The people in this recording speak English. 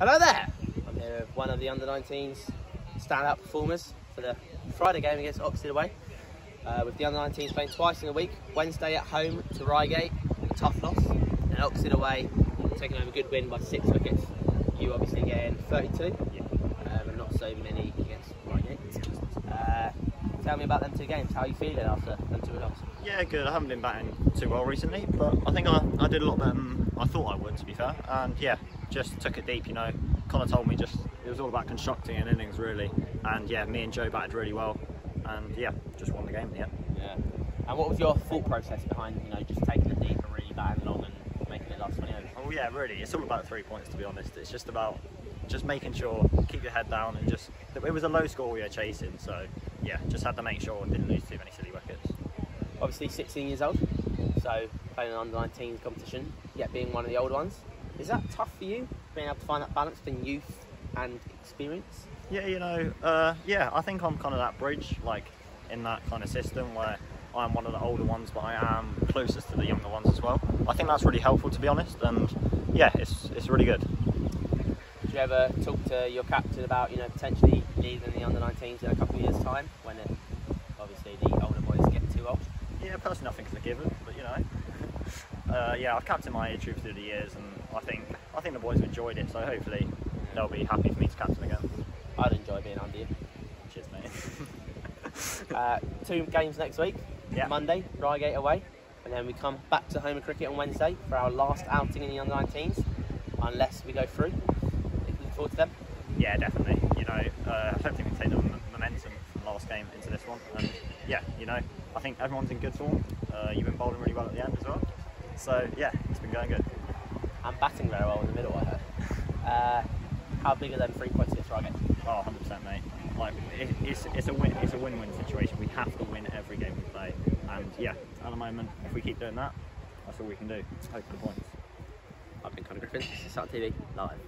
Hello there! I'm here with one of the under 19s standout performers for the Friday game against Oxford away. Uh, with the under 19s playing twice in a week, Wednesday at home to Reigate, a tough loss, and Oxford away taking home a good win by six wickets. You obviously getting 32, um, and not so many against Reigate. Uh, tell me about them two games. How are you feeling after them two results? Yeah, good. I haven't been batting too well recently, but I think I, I did a lot better than I thought I would, to be fair. And yeah, just took it deep, you know. Connor told me just it was all about constructing an innings, really. And yeah, me and Joe batted really well. And yeah, just won the game in the end. Yeah. And what was your thought process behind, you know, just taking it deep and really batting long and making it last 20 overs? Oh yeah, really. It's all about three points, to be honest. It's just about just making sure, keep your head down, and just it was a low score we were chasing, so yeah, just had to make sure and didn't lose too many silly wickets. Obviously 16 years old, so playing an under 19 competition, yet being one of the old ones. Is that tough for you, being able to find that balance between youth and experience? Yeah, you know, uh, yeah, I think I'm kind of that bridge, like in that kind of system where I'm one of the older ones, but I am closest to the younger ones as well. I think that's really helpful, to be honest, and yeah, it's it's really good. You ever talk to your captain about, you know, potentially leaving the under 19s in a couple of years' time when it, obviously the older boys get too old? Yeah, personally, nothing's a given, but you know, uh, yeah, I've captained my age group through the years, and I think I think the boys have enjoyed it, so hopefully they'll be happy for me to captain again. I'd enjoy being under you. Cheers, mate. Uh, two games next week. Yeah. Monday, Reigate away, and then we come back to home and cricket on Wednesday for our last outing in the under 19s, unless we go through. Looking forward to them. yeah, definitely. You know, uh, I don't think we take the m- momentum from last game into this one, and yeah, you know, I think everyone's in good form. Uh, you've been bowling really well at the end as well, so yeah, it's been going good. I'm batting very well in the middle, I heard. Uh, how big are them three points against Reigate? Oh, 100% mate. Like it, it's it's a win it's a win-win situation. We have to win every game we play, and yeah, at the moment, if we keep doing that, that's all we can do. Hope for the points. I've been Connor Griffin, this is Sat TV, live.